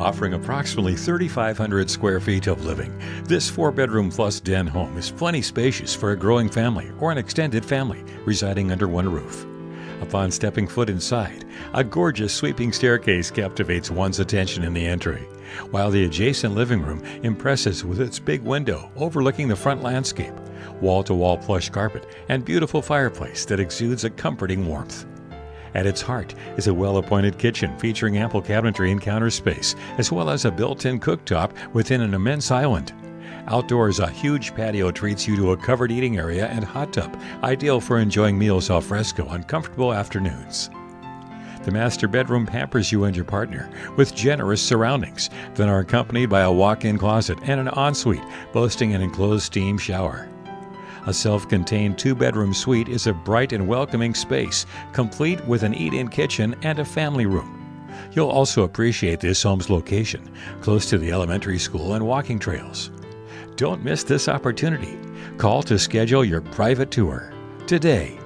Offering approximately 3,500 square feet of living, this four bedroom plus den home is plenty spacious for a growing family or an extended family residing under one roof. Upon stepping foot inside, a gorgeous sweeping staircase captivates one's attention in the entry, while the adjacent living room impresses with its big window overlooking the front landscape, wall to wall plush carpet, and beautiful fireplace that exudes a comforting warmth. At its heart is a well appointed kitchen featuring ample cabinetry and counter space, as well as a built in cooktop within an immense island. Outdoors, a huge patio treats you to a covered eating area and hot tub, ideal for enjoying meals al fresco on comfortable afternoons. The master bedroom pampers you and your partner with generous surroundings, then are accompanied by a walk in closet and an ensuite boasting an enclosed steam shower. A self contained two bedroom suite is a bright and welcoming space, complete with an eat in kitchen and a family room. You'll also appreciate this home's location, close to the elementary school and walking trails. Don't miss this opportunity. Call to schedule your private tour today.